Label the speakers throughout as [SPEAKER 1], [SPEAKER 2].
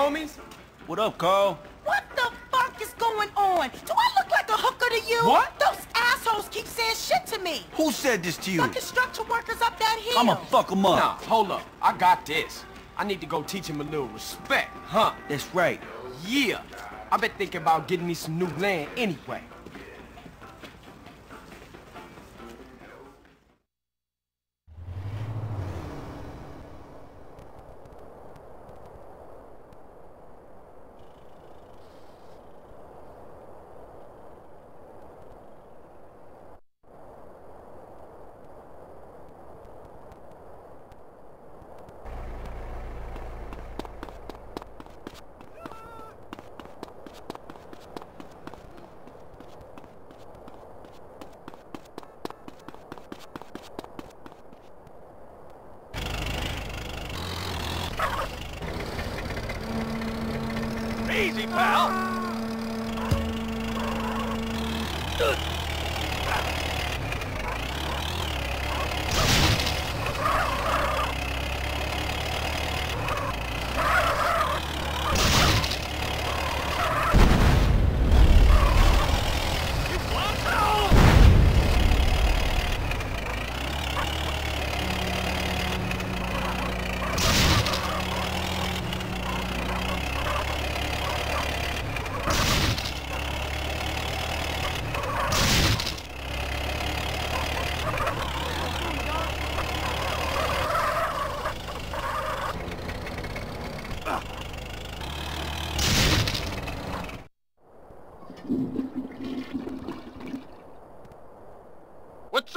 [SPEAKER 1] homies?
[SPEAKER 2] What up, Carl?
[SPEAKER 3] What the fuck is going on? Do I look like a hooker to you?
[SPEAKER 1] What?
[SPEAKER 3] Those assholes keep saying shit to me.
[SPEAKER 2] Who said this to you?
[SPEAKER 3] The construction workers up that hill.
[SPEAKER 2] I'ma fuck 'em up.
[SPEAKER 1] Nah, hold up. I got this. I need to go teach him a little respect, huh?
[SPEAKER 2] That's right.
[SPEAKER 1] Yeah. I've been thinking about getting me some new land anyway.
[SPEAKER 4] Easy, pal.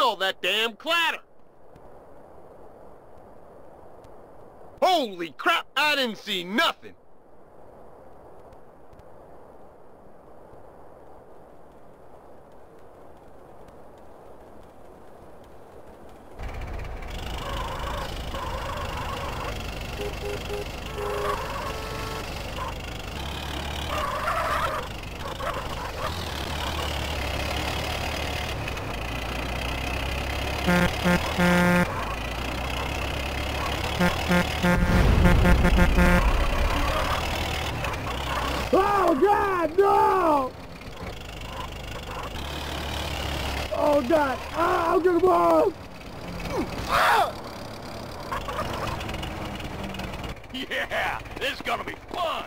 [SPEAKER 4] All that damn clatter? Holy crap, I didn't see nothing.
[SPEAKER 5] Oh God, no! Oh God, ah, I'm gonna move!
[SPEAKER 4] Yeah, this is gonna be fun.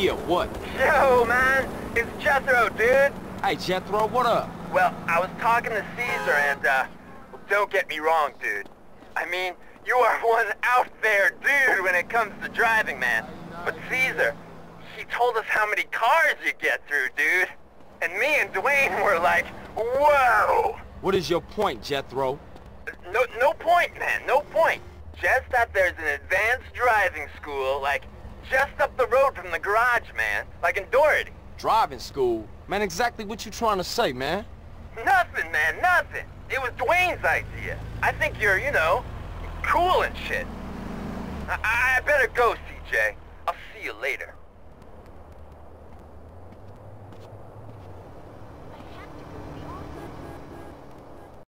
[SPEAKER 1] Yeah, what?
[SPEAKER 6] Yo, man, it's Jethro, dude.
[SPEAKER 1] Hey, Jethro, what up?
[SPEAKER 6] Well, I was talking to Cesar and, uh, don't get me wrong, dude. I mean, you are one out there dude when it comes to driving, man. But Cesar, he told us how many cars you get through, dude. And me and Dwayne were like, whoa!
[SPEAKER 1] What is your point, Jethro?
[SPEAKER 6] No, no point, man, no point. Just that there's an advanced driving school, like, just up the road from the garage, man. Like in Doherty.
[SPEAKER 1] Driving school? Man, exactly what you trying to say, man?
[SPEAKER 6] Nothing, man, nothing. It was Dwayne's idea. I think you're, you know, cool and shit. I, I better go, CJ.